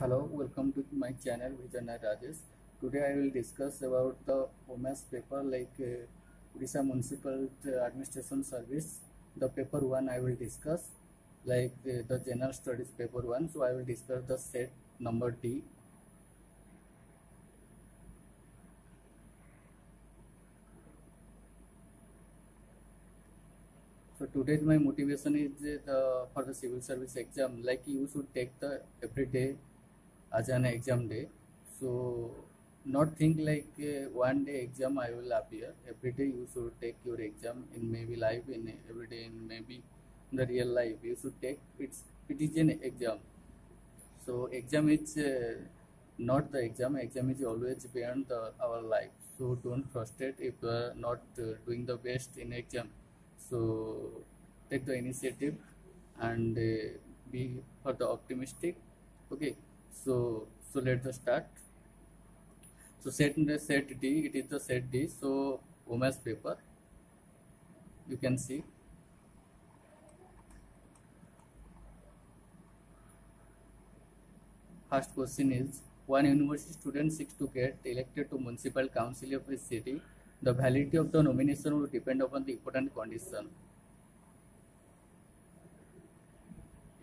Hello, welcome to my channel Vijayanand Rajesh. Today I will discuss about the OMAS paper like uh, Odisha Municipal Administration Service. The paper one I will discuss like uh, the General Studies paper one. So I will discuss the set number D. So today's my motivation is uh, the for the civil service exam. Like you should take the every day as an exam day. So not think like uh, one day exam I will appear. Every day you should take your exam in maybe live in every day in maybe in the real life. You should take it's it is an exam. So exam is uh, not the exam. Exam is always beyond the, our life. So don't frustrate if you are not uh, doing the best in exam. So take the initiative and uh, be for the optimistic. Okay so so let's start. So set set d it is the set d. So OMAS paper you can see. First question is one university student seeks to get elected to municipal council of his city. The validity of the nomination will depend upon the important condition.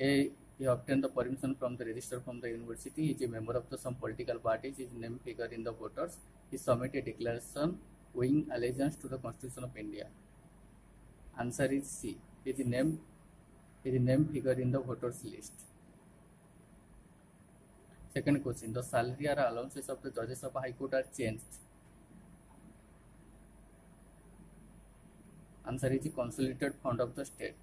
A he obtained the permission from the register from the university. He is a member of the some political parties. His name figure in the voters. He submitted a declaration owing allegiance to the Constitution of India. Answer is C. His name his name figure in the voters list. Second question: The salary or allowances of the judges of High Court are changed. Answer is the consolidated fund of the state.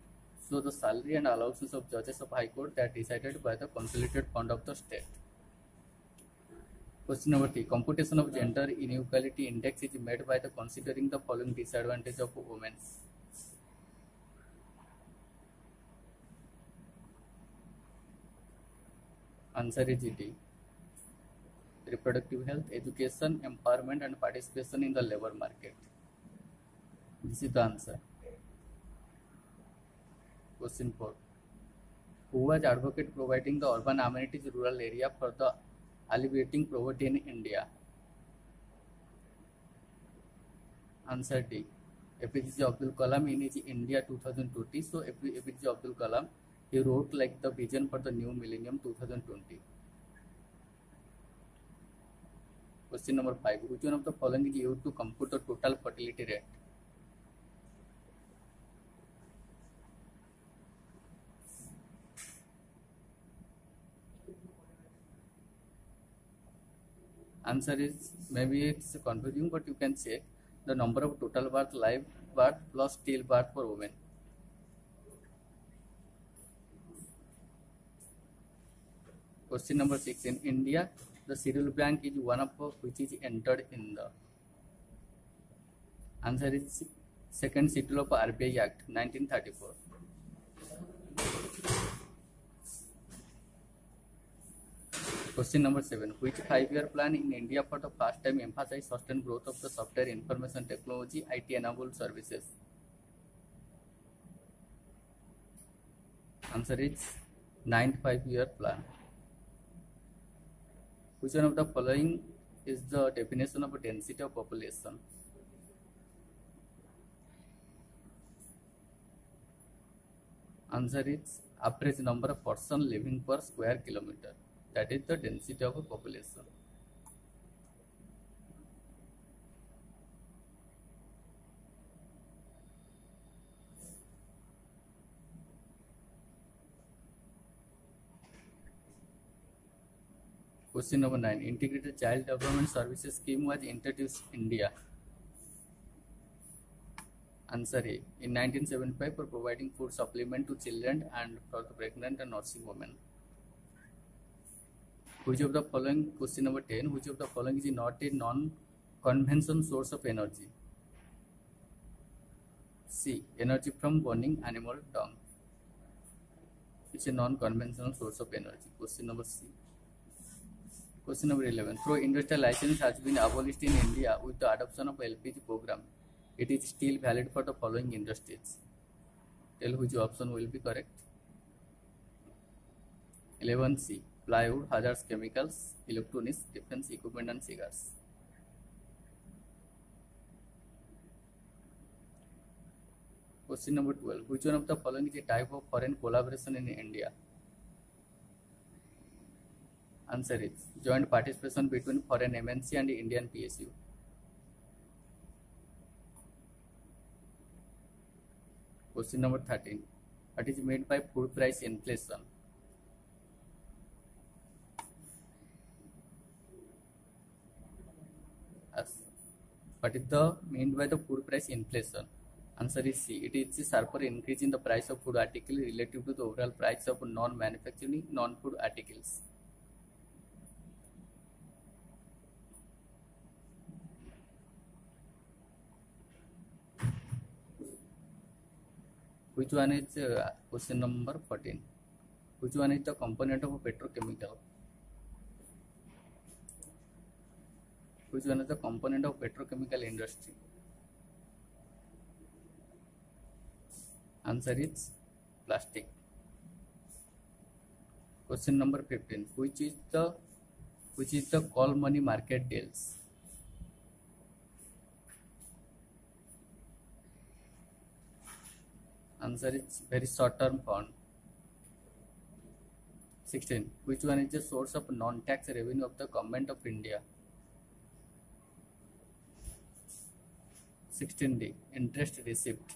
So the salary and allowances of judges of High Court that decided by the consolidated fund of the state. Question number three. Computation of gender inequality index is made by the considering the following disadvantage of women. Answer is D. Reproductive health, education, empowerment and participation in the labor market. This is the answer. Question 4. Who was advocate providing the urban amenities rural area for the alleviating poverty in India? Answer D. APJ Abdul Kalam in his India 2020. So APJ Abdul Kalam he wrote like the vision for the new millennium 2020. Question number 5. Which one of the following is used to compute the total fertility rate? Answer is maybe it's confusing but you can check the number of total birth live birth plus still birth for women. Question number 6 in india the serial bank is one of which is entered in the answer is second schedule of rbi act 1934 Question number seven. Which five-year plan in India for the first time emphasized sustained growth of the software information technology IT enabled services? Answer is ninth five-year plan. Which one of the following is the definition of density of population? Answer is average number of person living per square kilometer that is the density of a population. Question number 9. Integrated Child Development Services Scheme was introduced in India. Answer A. In 1975 for providing food supplement to children and for pregnant and nursing women. Which of the following, question number 10, which of the following is not a non-conventional source of energy? C. Energy from burning animal dung. It's a non-conventional source of energy. Question number C. Question number 11. Though industrial license has been abolished in India with the adoption of LPG program, it is still valid for the following industries. Tell which option will be correct. 11C plywood, hazardous chemicals, electronics, defense equipment, and cigars. Question number 12. Which one of the following is a type of foreign collaboration in India? Answer is joint participation between foreign MNC and Indian PSU. Question number 13. What is meant by food price inflation? What is the meant by the food price inflation? Answer is C. It is a sharper increase in the price of food article relative to the overall price of non-manufacturing non-food articles. Which one is uh, question number 14? Which one is the component of a petrochemical? Which is the component of petrochemical industry? Answer is plastic. Question number 15. Which is the which is the call money market deals? Answer is very short term fund. 16. Which one is the source of non tax revenue of the government of India? 16D. Interest received.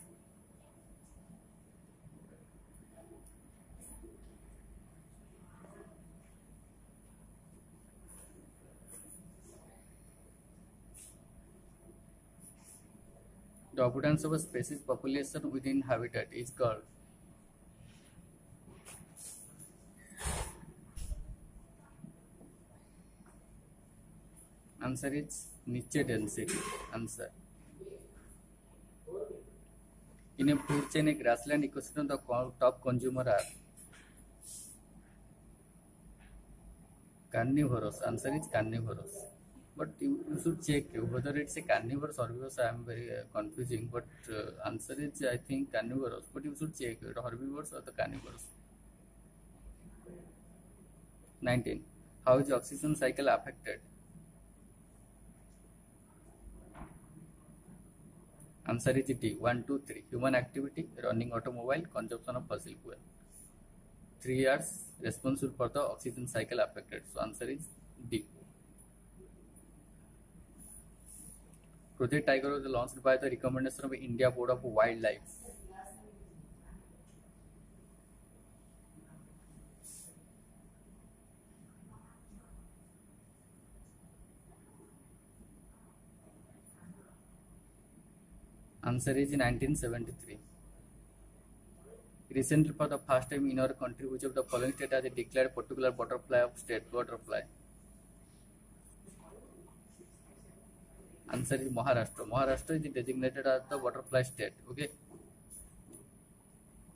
The abundance of a species population within habitat is called Answer is niche density. Answer. Top consumer are carnivorous. Answer is carnivorous. But you, you should check whether it's a carnivorous or herbivorous. I am very uh, confusing. But uh, answer is I think carnivorous. But you should check it herbivores or the carnivores. 19. How is the oxygen cycle affected? Answer is D. 1, 2, 3. Human activity, running automobile, consumption of fossil fuel. 3 years responsible for the oxygen cycle affected. So answer is D. Project Tiger was launched by the recommendation of India Board of Wildlife. Answer is 1973. Recently, for the first time in our country, which of the following state has declared particular butterfly of state butterfly? Answer is Maharashtra. Maharashtra is designated as the butterfly state. Okay.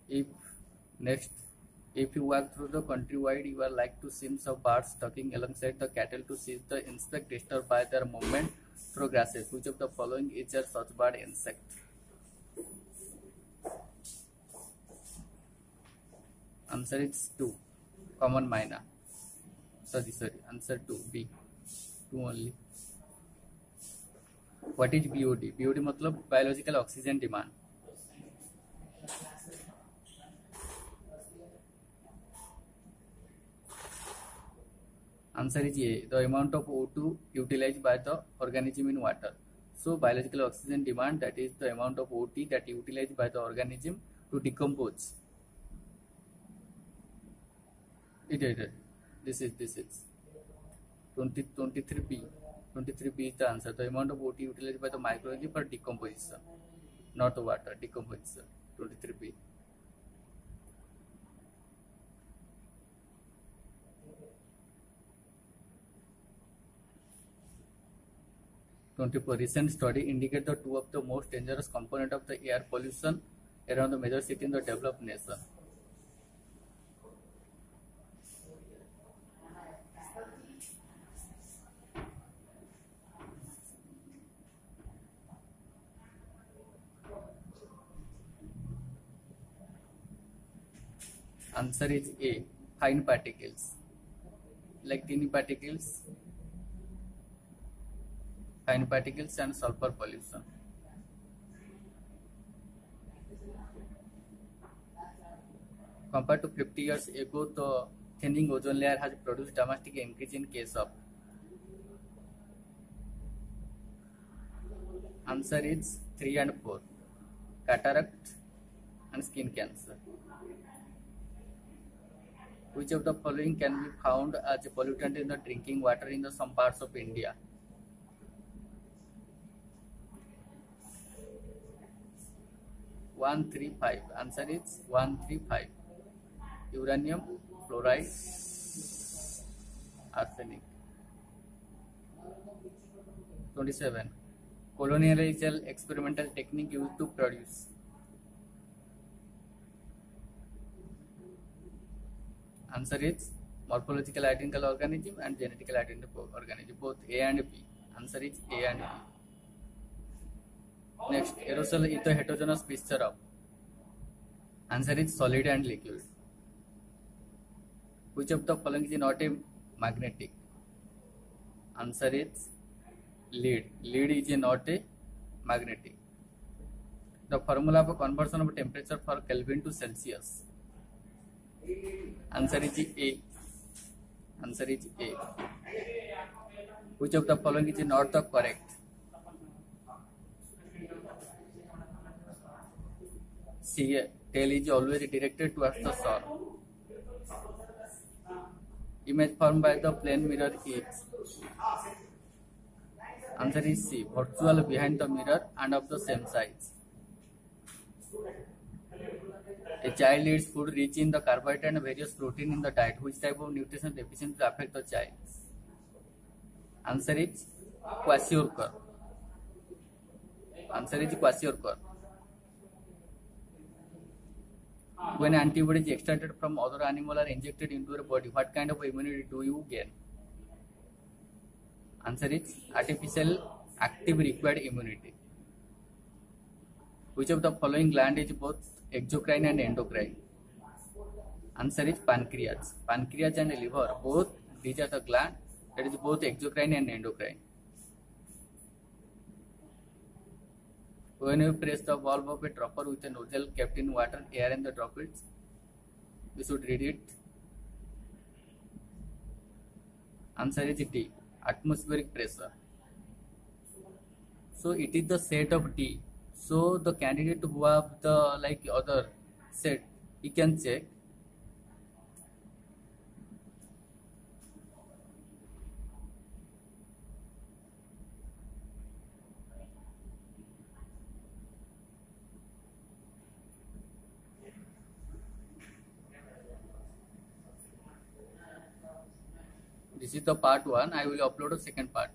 If next, if you walk through the countrywide, you are like to see some birds talking alongside the cattle to see the insect disturbed by their movement through grasses. Which of the following is a such bird insect? Answer is 2. Common myna. Sorry, sorry. Answer 2. B. 2 only. What is BOD? BOD मतलब biological oxygen demand. Answer is A. The amount of O2 utilized by the organism in water. So biological oxygen demand that is the amount of OT that utilized by the organism to decompose. It is it. This is this is 20, 23B. 23B is the answer. The amount of OT utilized by the microorganism for decomposition, not the water, decomposition. 23B. Twenty-four. Recent study indicate the two of the most dangerous component of the air pollution around the major city in the developed nation. Answer is A. Fine particles. like tiny particles, fine particles and sulfur pollution. Compared to 50 years ago, the thinning ozone layer has produced dramatic increase in case of answer is 3 and 4 cataract and skin cancer which of the following can be found as a pollutant in the drinking water in the some parts of india? One three five. Answer is one three five. Uranium fluoride arsenic. 27 colonial experimental technique used to produce answer is morphological identical organism and genetically identical organism both a and b answer is a and b next aerosol is the heterogeneous mixture of answer is solid and liquid which of the following is not a magnetic answer is lead lead is not a magnetic the formula for conversion of temperature for kelvin to celsius answer is a answer is a which of the following is not the correct C. Tail is always directed towards the sun. Image formed by the plane mirror is Answer is C. Virtual behind the mirror and of the same size. A child eats food rich in the carbohydrate and various protein in the diet. Which type of nutrition deficiency affect the child? Answer is kwashiorkor. Answer is kwashiorkor. When antibodies extracted from other animal are injected into your body, what kind of immunity do you gain? Answer is artificial active required immunity. Which of the following gland is both exocrine and endocrine? Answer is pancreas. Pancreas and liver, both these are the gland that is both exocrine and endocrine. When you press the valve of a dropper with a nozzle kept in water, air and the droplets, we should read it. Answer is D. Atmospheric pressure. So it is the set of D. So the candidate who have the like other set, he can check. This is the part one. I will upload a second part